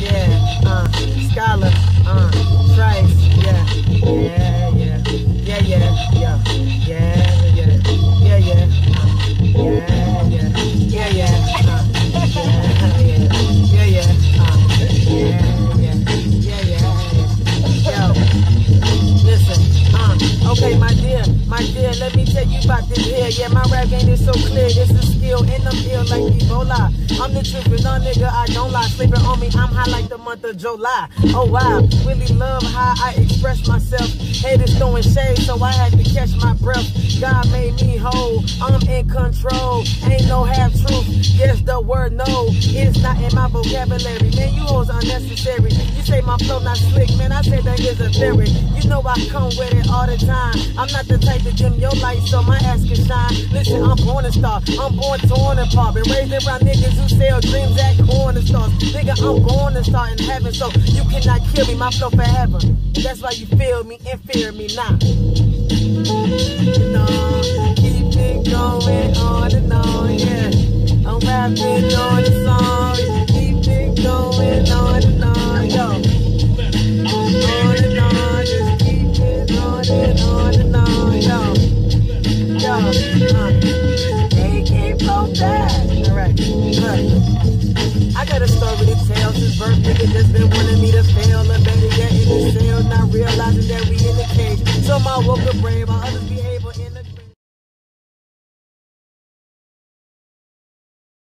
Yeah, uh, Scholar, uh, Trice, yeah, yeah, yeah, yeah, yeah, yeah, yeah, yeah, yeah, yeah, uh, yeah, yeah, yeah, yeah, uh, yeah, yeah, yeah, yeah, uh, yeah, yeah, yeah, yeah, yo, listen, uh, okay, my dear, my dear, let me tell you about this here, yeah, my rap game is so clear, it's a skill the field like Ebola, I'm the truth, and no nigga, I don't lie, sleeping on me, I'm high like the month of July, oh wow, really love how I express myself, haters throwing shade, so I had to catch my breath, God made me whole, I'm in control, ain't no half truth, yes, the word no, it's not in my vocabulary, man, you hoes unnecessary, my flow not slick, man, I said that is a theory, you know I come with it all the time, I'm not the type to dim your light so my ass can shine, listen, I'm born a star, I'm born torn apart, been raised around niggas who sell dreams at corner stores, nigga, I'm born to start in heaven, so you cannot kill me, my flow forever, that's why you feel me and fear me not. Know, keep it going on and on, yeah. I'm rapping on the song, keep it going on, I got a story to tell since birth, nigga just been wanting me to fail. And better yet, in the cell, not realizing that we in the cage. Some I woke up brave, my others be